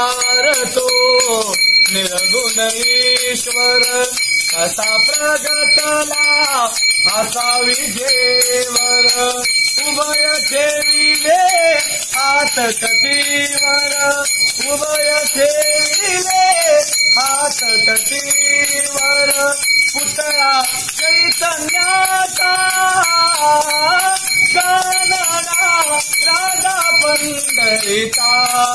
निराकार तो निर्गुण ईश्वर असा प्रगटला असा विजेवर. उभय ठेविले हात कटीवर. उभय ठेविले हात कटीवर. पुतळा चैतन्याचा कानडा राजा पंढरीचा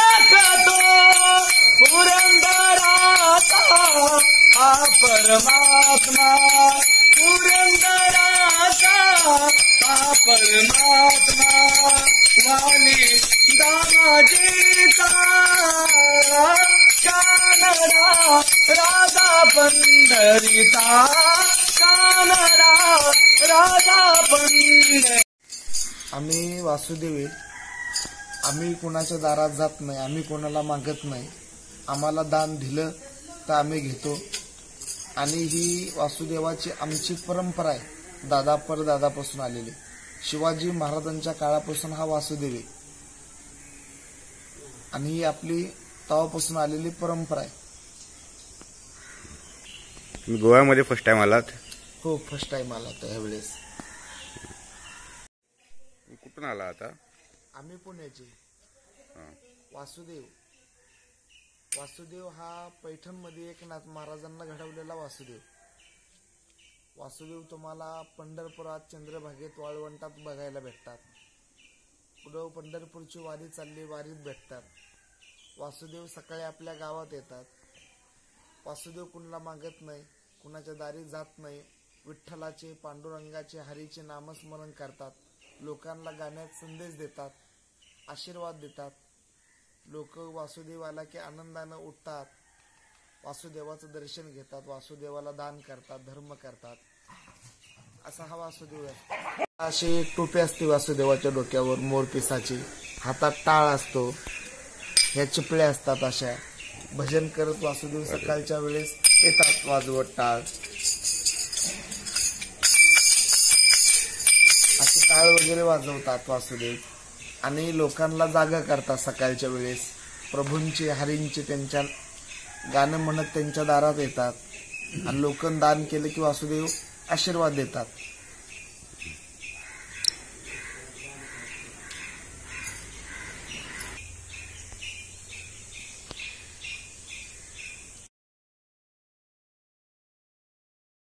परमात्मा पुरंदराचा हा परमात्मा वाली दामाजीचा कानडा राजा पंढरीचा कानडा राजा पंढरी आम्ही वासुदेवी. आम्ही कोणाच्या दारात जात नाही आम्ही कोणाला मागत नाही. आम्हाला दान दिलं तर आम्ही घेतो. आणि ही वासुदेवाची आमची परंपरा आहे. दादा परदादापासून आलेली. शिवाजी महाराजांच्या काळापासून हा वासुदेव आहे. आणि ही आपली तवापासून आलेली परंपरा आहे. तुम्ही गोव्यामध्ये फर्स्ट टाइम आलात? हो फर्स्ट टाइम आला होता ह्यावेळेस. कुठून आला आता? आम्ही पुण्याचे. वासुदेव. वासुदेव हा पैठणमध्ये एकनाथ महाराजांना घडवलेला वासुदेव. वासुदेव तुम्हाला पंढरपुरात चंद्रभागेत वाळवंटात बघायला भेटतात. पुढं पंढरपूरची वारी चालली वारीत भेटतात. वासुदेव सकाळी आपल्या गावात येतात. वासुदेव कुणाला मागत नाही कुणाच्या दारी जात नाही विठ्ठलाचे पांडुरंगाचे हरीचे नामस्मरण करतात. लोकांना गाण्यात संदेश देतात आशीर्वाद देतात. लोक वासुदेवाला की आनंदानं उठतात वासुदेवाचं दर्शन घेतात वासुदेवाला दान करतात धर्म करतात. असा हा वासुदेव आहे. अशी एक टोपी असते वासुदेवाच्या डोक्यावर मोर पिसाची. हातात टाळ असतो. ह्या चिपळ्या असतात अशा. भजन करत वासुदेव सकाळच्या वेळेस येतात वाजवत टाळ. असे टाळ वगैरे वाजवतात वासुदेव. आणि लोकांना जागा करतात सकाळच्या वेळेस. प्रभूंचे हरींचे त्यांच्या गाणं म्हणत त्यांच्या दारात येतात. आणि लोकांना दान केलं की वासुदेव आशीर्वाद देतात.